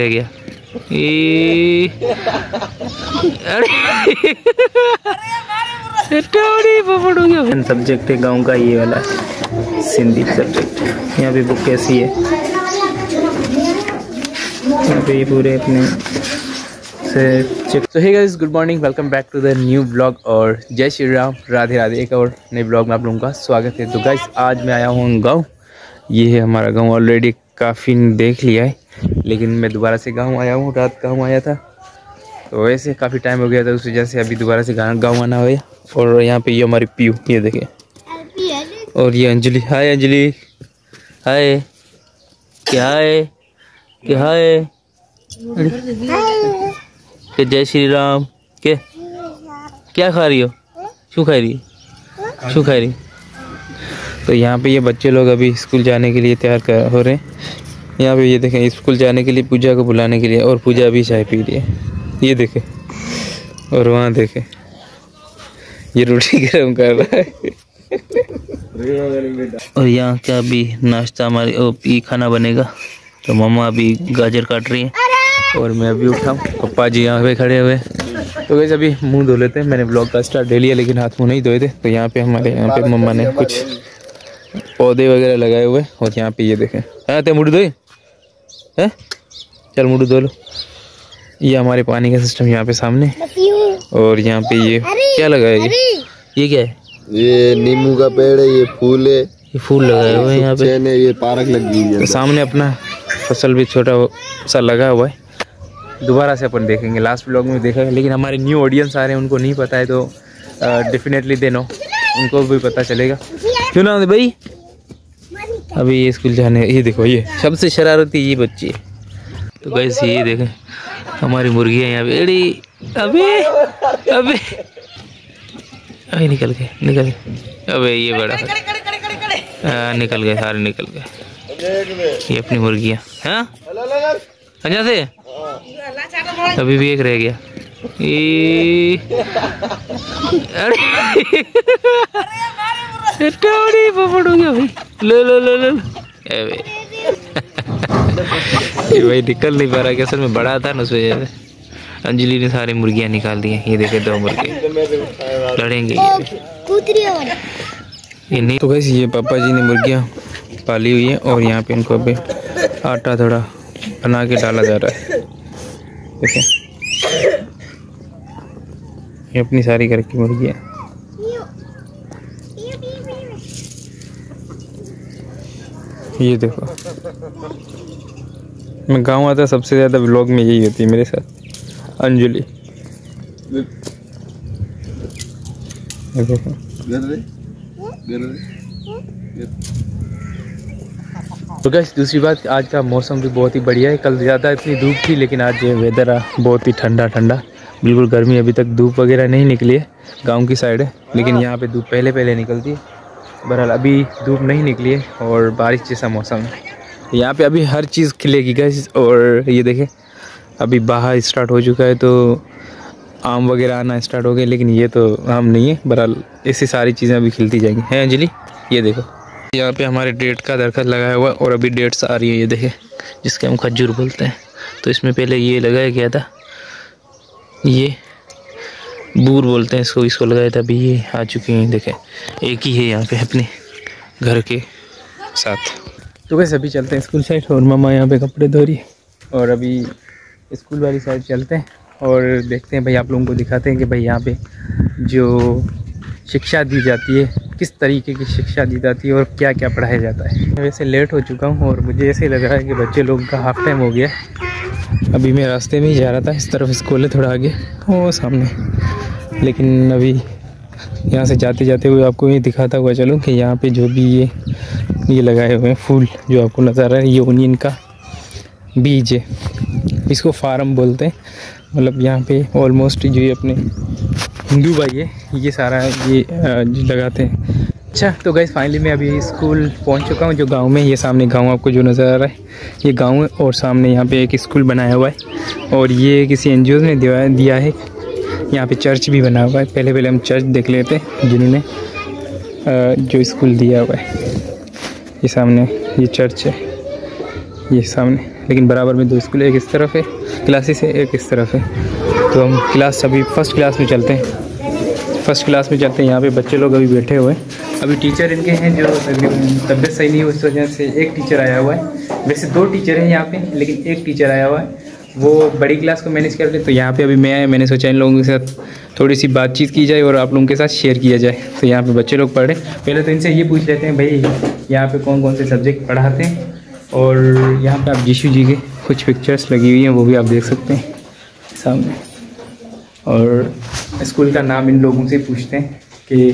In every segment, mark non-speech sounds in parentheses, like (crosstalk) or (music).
रह गया। ए। अरे। हो सब्जेक्ट है गाँव का ये वाला सिंधी सब्जेक्ट यहाँ पे बुक कैसी है? यहाँ पे ये पूरे अपने तो hey guys good morning welcome back to the new blog और जय श्री राम राधे राधे। एक और नए ब्लॉग में आप लोगों का स्वागत है। तो गाइस आज मैं आया हूँ गाँव। ये है हमारा गाँव। ऑलरेडी काफ़ी देख लिया है। लेकिन मैं दोबारा से गाँव आया हूँ रात गाँव आया था। तो वैसे काफ़ी टाइम हो गया था उस वजह से अभी दोबारा से गाँव आना हुआ। और यहाँ पे ये हमारी पीयू ये देखे। और ये अंजलि हाय अंजलि। हाय। क्या है? क्या है? के जय श्री राम के क्या खा रही हो? शू खा रही? शू खा रही? तो यहाँ पे ये बच्चे लोग अभी स्कूल जाने के लिए तैयार कर हो रहे हैं। यहाँ पे ये देखें, स्कूल जाने के लिए, पूजा को बुलाने के लिए और पूजा भी चाय पी रही है। ये देखें, और वहाँ देखें, ये रोटी (laughs) गर्म कर रहा है। और यहाँ क्या अभी नाश्ता हमारे खाना बनेगा? तो मम्मा अभी गाजर काट रही है, और मैं अभी उठाऊँ पप्पा जी यहाँ पे खड़े हुए तो वैसे अभी मुँह धो लेते हैं। मैंने ब्लॉग का स्टार्ट ले लिया, लेकिन हाथ मुँह नहीं धोए थे। तो यहाँ पे हमारे, यहाँ पे मम्मा ने कुछ पौधे वगैरह लगाए हुए और यहाँ पे ये देखें। हाँ ते मुड़ धोए। हैं? चल मुड़ धो लो। ये हमारे पानी का सिस्टम यहाँ पे सामने। और यहाँ पे ये क्या लगाया ये ये क्या है? ये नींबू का पेड़ है ये फूल है। ये फूल लगाए हुए हैं यहाँ पे। चैन ये पार्क लगी हुई है सामने अपना फ़सल भी छोटा सा लगा हुआ है। दोबारा से अपन देखेंगे। लास्ट ब्लॉग में देखा लेकिन हमारे न्यू ऑडियंस आ रहे हैं उनको नहीं पता है तो डेफिनेटली दे नो उनको भी पता चलेगा। क्यों ना भाई? अभी ये स्कूल जाने ये देखो ये सबसे शरारती ये बच्ची है। तो कैसे ये देखें हमारी मुर्गियाँ यहाँ पे। अरे अबे अबे। अबे निकल गए निकल गए। अबे ये बड़ा। हाँ निकल गए सारे निकल गए। ये अपनी मुर्गियाँ। हाँ? अच्छा से? अभी भी एक रह गया। ए अरे हो गया भाई। लो लो लो लो ये भाई निकल नहीं पा रहा कैसे में बड़ा था ना उस वजह से। अंजलि ने सारी मुर्गियाँ निकाल दी ये देखे दो मुर्गे। लड़ेंगे। ये ये नहीं। तो वैसे ये पापा जी ने मुर्गियाँ पाली हुई है और यहाँ पे इनको अभी आटा थोड़ा बना के डाला जा रहा है। देखें। ये अपनी सारी घर की मुर्गियाँ। ये देखो। मैं गाँव आता सबसे ज़्यादा व्लॉग में यही होती है मेरे साथ। अंजलि। ये देखो। तो गैस दूसरी बात आज का मौसम भी बहुत ही बढ़िया है। कल ज़्यादा इतनी धूप थी लेकिन आज ये वेदर बहुत ही ठंडा ठंडा बिल्कुल गर्मी अभी तक धूप वगैरह नहीं निकली है गाँव की साइड है लेकिन यहाँ पे धूप पहले पहले निकलती है। बहरहाल अभी धूप नहीं निकली है और बारिश जैसा मौसम है। यहाँ पे अभी हर चीज़ खिलेगी गैस और ये देखें, अभी बाहर स्टार्ट हो चुका है तो आम वगैरह आना स्टार्ट हो गए, लेकिन ये तो आम नहीं है। बहरहाल ऐसी सारी चीज़ें अभी खिलती जाएँगी। हैं अंजलि? ये देखो। यहाँ पे हमारे डेट का दरख्त लगाया हुआ और अभी डेट्स आ रही है, ये देखें, जिसके हम खजूर बोलते हैं। तो इसमें पहले ये लगाया गया था, ये बूर बोलते हैं इसको इसको लगाया था, अभी ये आ चुके हैं, देखें। एक ही है यहाँ पे अपने घर के साथ। तो वैसे अभी चलते हैं स्कूल साइड, और मामा यहाँ पे कपड़े धो रही और अभी स्कूल वाली साइड चलते हैं, और देखते हैं भाई आप लोगों को दिखाते हैं कि भाई यहाँ पे जो शिक्षा दी जाती है, किस तरीके की शिक्षा दी जाती है, और क्या क्या पढ़ाया जाता है। वैसे लेट हो चुका हूँ, और मुझे ऐसे लग रहा है कि बच्चे लोगों का हाफ़ टाइम हो गया अभी मैं रास्ते में ही जा रहा था, इस तरफ़ स्कूल है थोड़ा आगे, वो सामने। लेकिन अभी यहाँ से जाते जाते हुए आपको ये दिखाता हुआ चलूँ कि यहाँ पे जो भी ये ये लगाए हुए हैं फूल, जो आपको नज़र आ रहा है, ये ओनियन का बीज है। इसको फार्म बोलते हैं। मतलब यहाँ पे ऑलमोस्ट जो ये अपने हिंदू भाई है, ये सारा ये लगाते हैं। अच्छा तो गैस फाइनली मैं अभी स्कूल पहुँच चुका हूँ, जो गाँव में, ये सामने गाँव आपको जो नज़र आ रहा है, ये गाँव है और सामने यहाँ पे एक स्कूल बनाया हुआ है और ये किसी एनजीओ ने दिया दिया है। यहाँ पे चर्च भी बना हुआ है। पहले पहले हम चर्च देख लेते जिन्होंने जो स्कूल दिया हुआ है। ये सामने, ये चर्च है। ये सामने, लेकिन बराबर में दो स्कूल एक इस तरफ़ है क्लासेस है, एक इस तरफ़ है। तो हम क्लास अभी फ़र्स्ट क्लास में चलते हैं। फ़र्स्ट क्लास में चलते हैं। यहाँ पे बच्चे लोग अभी बैठे हुए हैं। अभी टीचर इनके हैं जो तबीयत सही नहीं है, उस वजह से एक टीचर आया हुआ है। वैसे दो टीचर हैं यहाँ पे, लेकिन एक टीचर आया हुआ है। वो बड़ी क्लास को मैनेज कर रहे तो यहाँ पे अभी मैं आया, मैंने सोचा इन लोगों के साथ थोड़ी सी बातचीत की जाए और आप लोगों के साथ शेयर किया जाए। तो यहाँ पे बच्चे लोग पढ़ पहले तो इनसे ये पूछ लेते हैं, भाई, यहाँ पे कौन कौन से सब्जेक्ट पढ़ाते हैं? और यहाँ पे आप यीशु जी के कुछ पिक्चर्स लगी हुई हैं, वो भी आप देख सकते हैं सामने। और स्कूल का नाम इन लोगों से पूछते हैं कि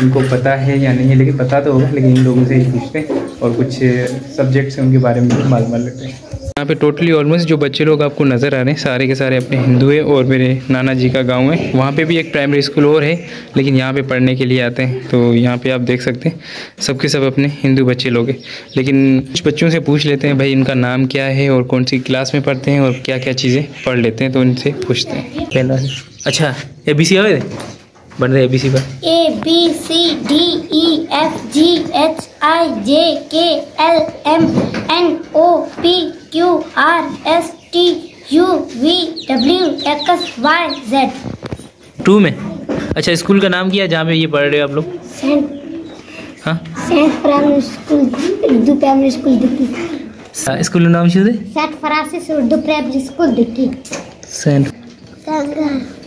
इनको पता है या नहीं है लेकिन पता तो होगा लेकिन इन लोगों से ही पूछते हैं और कुछ सब्जेक्ट्स हैं उनके बारे में भी मालूम लेते हैं। यहाँ पे टोटली ऑलमोस्ट जो बच्चे लोग आपको नज़र आ रहे हैं सारे के सारे अपने हिंदू है और मेरे नाना जी का गाँव है। वहाँ पे भी एक प्राइमरी स्कूल और है लेकिन यहाँ पे पढ़ने के लिए आते हैं। तो यहाँ पे आप देख सकते हैं सबके सब अपने हिंदू बच्चे लोग हैं। लेकिन कुछ बच्चों से पूछ लेते हैं भाई इनका नाम क्या है और कौन सी क्लास में पढ़ते हैं और क्या क्या चीज़ें पढ़ लेते हैं तो उनसे पूछते हैं। पहला अच्छा ए बी सी आवे बन रहे ए बी सी पर। A B C D E F G H I J K L M N O P Q R S T U V W X Y Z to में? अच्छा स्कूल का नाम क्या है जहाँ पे ये पढ़ रहे हो आप लोग? Saint primary school Urdu primary school school का नाम शुरू saint Francis Urdu primary school saint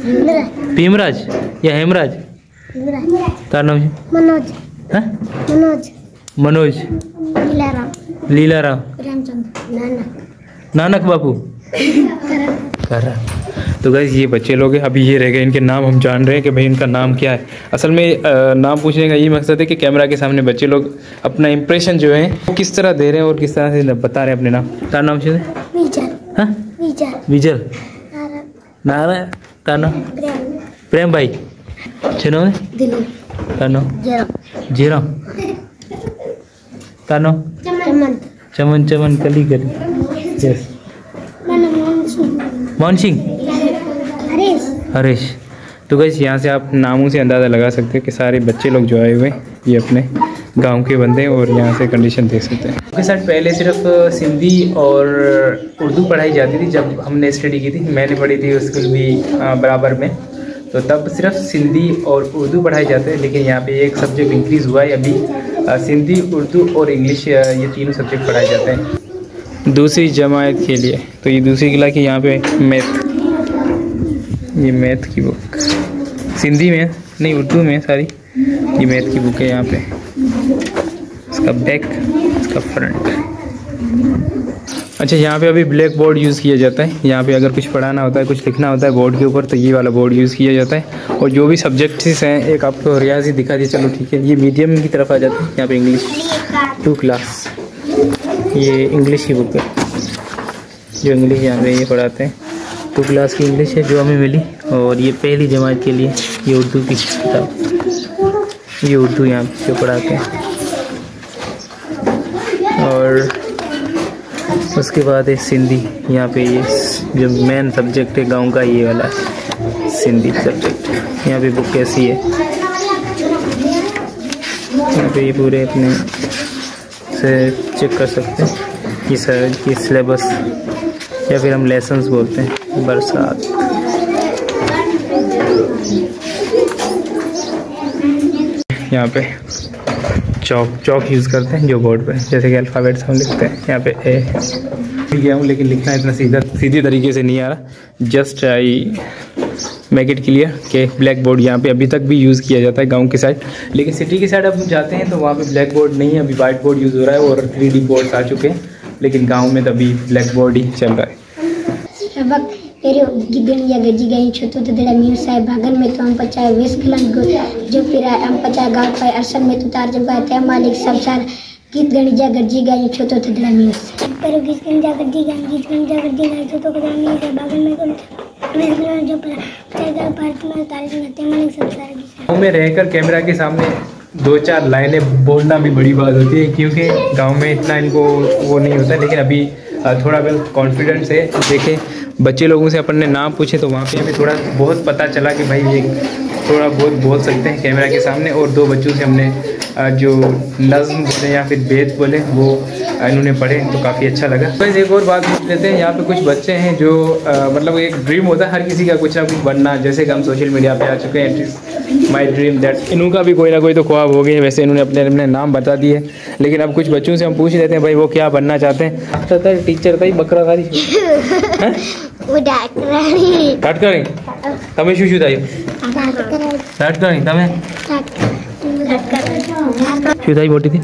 Bhimraj? या हेमराज? तार नाम हाँ? मनोज। मनोज। मनोज। लीला राम नानक। बापू? कर। तो गैस ये बच्चे लोग हैं अभी ये रह गए इनके नाम हम जान रहे हैं कि भाई इनका नाम क्या है। असल में आ, नाम पूछने का ये मकसद है कि कैमरा के सामने बच्चे लोग अपना इम्प्रेशन जो है वो किस तरह दे रहे हैं और किस तरह से बता रहे हैं अपने नाम। क्या नाम से हाँ? विजल। विजल। नारा तानो प्रेम भाई। छनो दिलो तानो ज़ीरो ज़ीरो तानो चमन। चमन चमन कली कली। यस मोहन सिंह। हरीश। हरीश। तो गैस यहाँ से आप नामों से अंदाज़ा लगा सकते हैं कि सारे बच्चे लोग जो आए हुए हैं। ये अपने गाँव के बंदे और यहाँ से कंडीशन देख सकते हैं। उनके साथ पहले सिर्फ़ सिंधी और उर्दू पढ़ाई जाती थी जब हमने स्टडी की थी। मैंने पढ़ी थी स्कूल भी बराबर में। तो तब सिर्फ़ सिंधी और उर्दू पढ़ाई जाते हैं लेकिन यहाँ पे एक सब्जेक्ट इंक्रीज़ हुआ है। अभी सिंधी उर्दू और इंग्लिश ये तीनों सब्जेक्ट पढ़ाए जाते हैं। दूसरी जमात के लिए तो ये दूसरी क्लास की यहाँ पे मैथ। ये मैथ की बुक सिंधी में नहीं उर्दू में सारी ये मैथ की बुक है यहाँ पे। इसका बैक इसका फ्रंट अच्छा यहाँ पे अभी ब्लैक बोर्ड यूज़ किया जाता है। यहाँ पे अगर कुछ पढ़ाना होता है, कुछ लिखना होता है बोर्ड के ऊपर तो ये वाला बोर्ड यूज़ किया जाता है। और जो भी सब्जेक्ट्स हैं, एक आपको रियाजी दिखा दिया। चलो ठीक है, ये मीडियम की तरफ़ आ जाता है। यहाँ पे इंग्लिश टू क्लास ये इंग्लिश की बुक है। जो इंग्लिश यहाँ पे ये पढ़ाते हैं। टू क्लास की इंग्लिश है जो हमें मिली। और ये पहली जमात के लिए ये उर्दू की किताब। ये उर्दू यहाँ जो पढ़ाते हैं। और उसके बाद है सिंधी। यहाँ पे ये जो मेन सब्जेक्ट है, गाँव का ये वाला सिंधी सब्जेक्ट यहाँ पे बुक कैसी है? यहाँ पे ये पूरे अपने से चेक कर सकते हैं कि सर, की सिलेबस या फिर हम लेसन्स बोलते हैं, बरसात। यहाँ पे चौक चौक यूज़ करते हैं जो बोर्ड पे। जैसे कि अल्फ़ाबेट्स हम लिखते हैं। यहाँ पे ए गया हूँ, लेकिन लिखना इतना सीधा, सीधी तरीके से नहीं आ रहा। Just I make it clear कि ब्लैक बोर्ड यहाँ पे अभी तक भी यूज़ किया जाता है गाँव की साइड लेकिन सिटी की साइड अब हम जाते हैं तो वहाँ पे ब्लैक बोर्ड नहीं है। अभी वाइट बोर्ड यूज़ हो रहा है और थ्री बोर्ड्स आ चुके हैं। लेकिन गाँव में तो अभी ब्लैक बोर्ड ही चल रहा है। Pero gidan ya gaji gayi choto to dela min sai में तो हम पचाए वेस गलन गो जो फिर हम पचाए गाँव पाए अरसन में तो तार जब गए थे मालिक सब सार गीत गणिजा गजी गाई छोतो तो दला min pero गीत गणिजा गजी गाई गीत गणिजा गजी गाई छोतो को दला min sai bagan में तो पर तार गाँव में रहकर कैमरा के सामने दो चार लाइनें बोलना भी बड़ी बात होती है क्योंकि गाँव में इतना इनको वो नहीं होता लेकिन अभी थोड़ा बहुत कॉन्फिडेंस है देखें बच्चे लोगों से अपन ने नाम पूछे तो वहाँ पे हमें थोड़ा बहुत पता चला कि भाई ये थोड़ा बहुत बोल सकते हैं कैमरा के सामने और दो बच्चों से हमने जो नज्म बोले या फिर बेद बोले वो इन्होंने पढ़े तो काफ़ी अच्छा लगा। बस एक और बात पूछ लेते हैं यहाँ पे कुछ बच्चे हैं जो अ, मतलब एक ड्रीम होता है हर किसी का कुछ ना कुछ बनना जैसे कि हम सोशल मीडिया पे आ चुके हैं माई ड्रीम दैट इनू का भी कोई ना कोई तो ख्वाब हो गए वैसे इन्होंने अपने अपने नाम बता दिए लेकिन अब कुछ बच्चों से हम पूछ लेते हैं भाई वो क्या बनना चाहते हैं? टीचर था ही बकरा था (laughs) udah keren કાટ કરી તમે શું શું થયું કાટ કરી તમે શું થઈ મોટી થઈ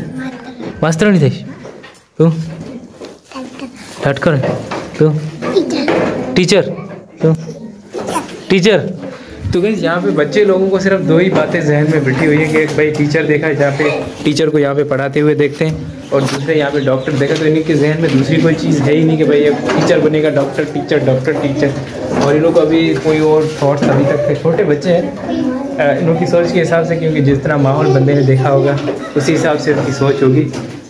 માસ્તરાણી થઈશ તું ટાટ કરે તું टीचर તું टीचर तो गई यहाँ पे बच्चे लोगों को सिर्फ दो ही बातें जहन में बिठी हुई है कि एक भाई टीचर देखा जहाँ पे टीचर को यहाँ पे पढ़ाते हुए देखते हैं और दूसरे यहाँ पे डॉक्टर देखा तो इनके जहन में दूसरी कोई चीज़ है ही नहीं कि भाई ये टीचर बनेगा डॉक्टर टीचर डॉक्टर टीचर और इन लोग को अभी कोई और थॉट्स अभी तक थे? छोटे बच्चे हैं। इन की सोच के हिसाब से, क्योंकि जिस तरह माहौल बंदे ने देखा होगा, उसी हिसाब से उनकी सोच होगी।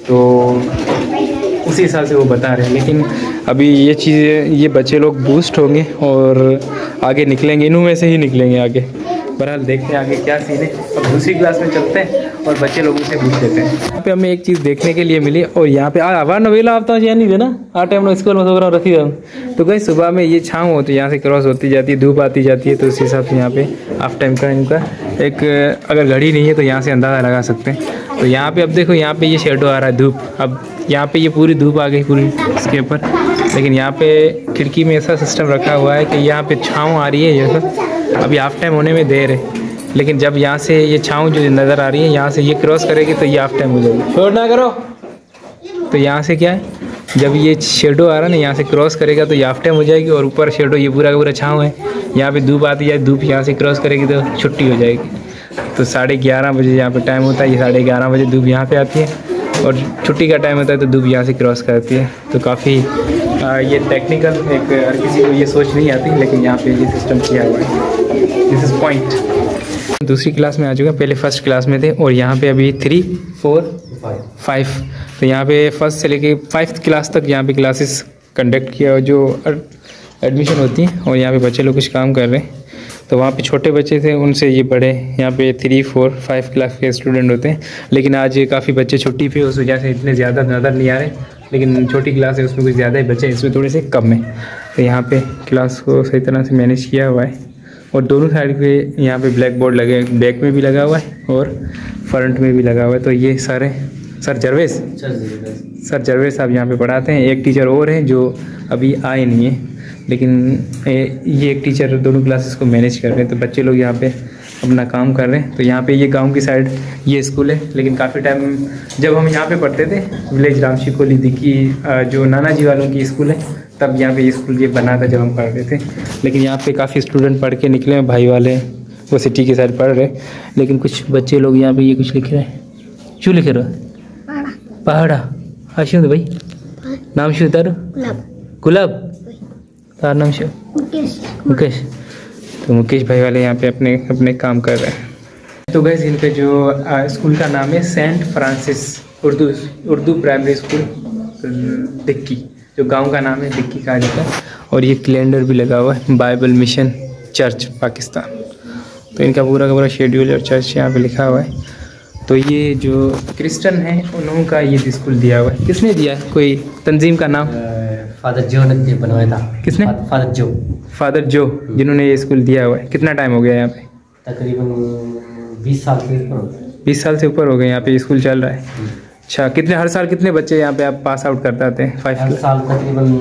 तो उसी हिसाब से वो बता रहे हैं। लेकिन अभी ये चीज़ें, ये बच्चे लोग बूस्ट होंगे और आगे निकलेंगे। इन्हों में से ही निकलेंगे आगे। बहरहाल देखते हैं आगे क्या सीन है। अब दूसरी क्लास में चलते हैं और बच्चे लोगों से पूछ लेते हैं। यहाँ पे हमें एक चीज़ देखने के लिए मिली और यहाँ पे आवार नवेला आप तो नहीं देना आ टाइम स्कूल में सोच रखी रहूँ तो कहीं सुबह में ये छाँव होती है यहाँ से क्रॉस होती जाती है, धूप आती जाती है तो उस हिसाब से यहाँ पे हाफ़ टाइम का इनका एक, अगर घड़ी नहीं है तो यहाँ से अंदाज़ा लगा सकते हैं। तो यहाँ पे अब देखो, यहाँ पे ये शेडो आ रहा है, धूप। अब यहाँ पे ये पूरी धूप आ गई पूरी इसके ऊपर। लेकिन यहाँ पे खिड़की में ऐसा सिस्टम रखा हुआ है कि यहाँ पे छाँव आ रही है जैसा अभी हाफ़ टाइम होने में देर है। लेकिन जब यहाँ से ये छाँव जो नज़र आ रही है यहाँ से ये क्रॉस करेगी तो ये हाफ़ टाइम हो जाएगी। छोड़ ना करो। तो यहाँ से क्या है? जब ये शेडो आ रहा है ना यहाँ से क्रॉस करेगा तो ये हाफ़ टाइम हो जाएगी और ऊपर शेडो ये पूरा का पूरा छाँव है। यहाँ पे धूप आती है धूप यहाँ से क्रॉस करेगी तो छुट्टी हो जाएगी। तो साढ़े ग्यारह बजे यहाँ पे टाइम होता है ये साढ़े ग्यारह बजे धूप यहाँ पे आती है और छुट्टी का टाइम होता है तो धूप यहाँ से क्रॉस करती है। तो काफ़ी ये टेक्निकल एक, हर किसी को ये सोच नहीं आती, लेकिन यहाँ पे ये सिस्टम किया हुआ है। दिस इज़ पॉइंट दूसरी क्लास में आ चुका, पहले फ़र्स्ट क्लास में थे, और यहाँ पे अभी थ्री फोर फाइव तो यहाँ पे फ़र्स्ट से लेके फाइव्थ क्लास तक यहाँ पे क्लासेस कंडक्ट किया और जो एडमिशन होती है, और यहाँ पे बच्चे लोग कुछ काम कर रहे हैं। तो वहाँ पे छोटे बच्चे थे, उनसे ये बड़े यहाँ पे थ्री फोर फाइव क्लास के स्टूडेंट होते हैं। लेकिन आज काफ़ी बच्चे छुट्टी पे उस वजह से इतने ज़्यादा नज़र नहीं आ रहे। लेकिन छोटी क्लास है उसमें कुछ ज़्यादा ही बचे हैं इसमें थोड़े से कम है। तो यहाँ पे क्लास को सही तरह से मैनेज किया हुआ है। और दोनों साइड पे यहाँ पे ब्लैक बोर्ड लगे बैक में भी लगा हुआ है और फ्रंट में भी लगा हुआ है। तो ये सारे सर जरवेज सर जरवेज साहब यहाँ पे पढ़ाते हैं। एक टीचर और हैं जो अभी आए नहीं हैं। लेकिन ये एक टीचर दोनों क्लासेस को मैनेज कर रहे हैं। तो बच्चे लोग यहाँ पे अपना काम कर रहे हैं। तो यहाँ पे ये गाँव की साइड ये स्कूल है लेकिन काफ़ी टाइम जब हम यहाँ पे पढ़ते थे विलेज रामशी कोली दिखी जो नाना जी वालों की स्कूल है तब यहाँ पे ये स्कूल ये बना था जब हम पढ़ रहे थे। लेकिन यहाँ पे काफ़ी स्टूडेंट पढ़ के निकले हैं भाई वाले वो सिटी के साइड पढ़ रहे। लेकिन कुछ बच्चे लोग यहाँ पे ये कुछ लिख रहे हैं। क्यों लिख रहे हो? पहाड़ा। हाँ शुद्ध भाई। नाम शुद्ध तारो गुलाब। तार नाम मुकेश। मुकेश। तो मुकेश भाई वाले यहाँ पे अपने अपने काम कर रहे हैं। तो गैस इनका जो आ, स्कूल का नाम है saint Francis Urdu Urdu primary school Dikki जो गाँव का नाम है डिक्की कहा जाता है और ये कैलेंडर भी लगा हुआ है बाइबल मिशन चर्च पाकिस्तान। तो इनका पूरा का पूरा शेड्यूल और चर्च यहाँ पे लिखा हुआ है। तो ये जो क्रिश्चियन है उन्हों का ये स्कूल दिया हुआ है। किसने दिया है? कोई तंजीम का नाम? फादर जो ने बनवाया था। किसने? फादर जो फादर जो जिन्होंने ये स्कूल दिया हुआ है कितना टाइम हो गया यहाँ पे? तकरीबन बीस साल से ऊपर बीस साल से ऊपर हो गए यहाँ पे स्कूल चल रहा है। अच्छा कितने हर साल कितने बच्चे यहाँ पे आप पास आउट करते आते हैं? हर फाइव साल तकरीबन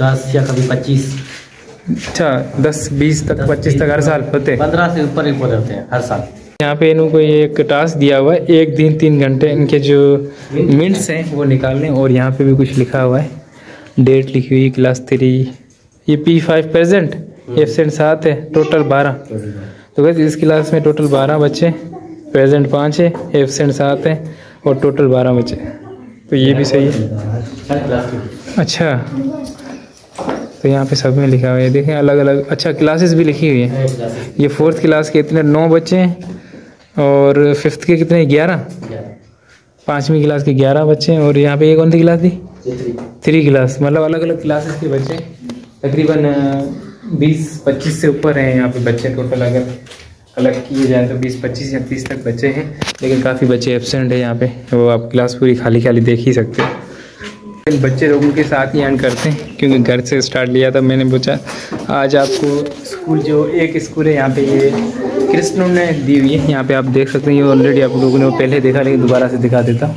दस या कभी पच्चीस। अच्छा दस बीस तक पच्चीस तक हर साल होते हैं। पंद्रह से ऊपर ऊपर होते हैं हर साल। यहाँ पे इन्हों इनको एक टास्क दिया हुआ है एक दिन तीन घंटे इनके जो मिनट्स हैं। वो निकालने और यहाँ पे भी कुछ लिखा हुआ है। डेट लिखी हुई क्लास थ्री ये पी फाइव प्रेजेंट एबसेंट सात है टोटल बारह। तो वैसे इस क्लास में टोटल बारह बच्चे प्रेजेंट पाँच है एबसेंट सात है और टोटल बारह बच्चे। तो ये भी सही है। अच्छा। तो यहाँ पे सब में लिखा हुआ है देखें अलग अलग अच्छा क्लासेस भी लिखी हुई है। ये फोर्थ क्लास के इतने नौ बच्चे हैं और फिफ्थ के कितने ग्यारह? पाँचवीं क्लास के ग्यारह बच्चे हैं और यहाँ पे ये कौन सी क्लास थी? थ्री क्लास मतलब अलग अलग क्लासेस के बच्चे तकरीबन बीस, पच्चीस से ऊपर हैं यहाँ पे बच्चे टोटल अगर अलग किए जाए तो बीस, पच्चीस या तीस तक बच्चे हैं, लेकिन काफ़ी बच्चे एबसेंट हैं यहाँ पे, वो आप क्लास पूरी खाली खाली देख ही सकते हैं। बच्चे लोगों के साथ ही एंड करते हैं, क्योंकि घर से स्टार्ट लिया था मैंने, पूछा, आज आपको स्कूल जो एक स्कूल है यहाँ पे ये कृष्ण ने दी हुई है, यहाँ पे आप देख सकते हैं, ये ऑलरेडी आप लोगों ने पहले देखा, लेकिन दोबारा से दिखा देता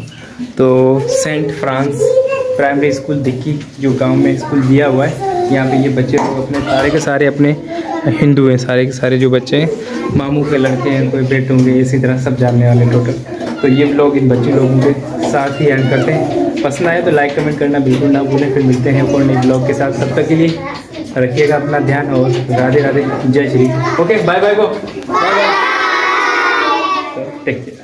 तो saint France primary school Dikki, जो गाँव में स्कूल दिया हुआ है यहाँ पे ये बच्चे लोग अपने सारे के सारे अपने हिंदू हैं सारे के सारे जो बच्चे हैं मामू के लड़के हैं कोई बेटे होंगे इसी तरह सब जानने वाले टोटल तो ये लोग इन बच्चे लोगों के साथ ही एंड करते हैं। पसंद आए तो लाइक कमेंट करना बिल्कुल ना भूलें फिर मिलते हैं और नए ब्लॉग के साथ। तब तक के लिए रखिएगा अपना ध्यान और राधे राधे जय Shri. Okay bye bye go bye bye take care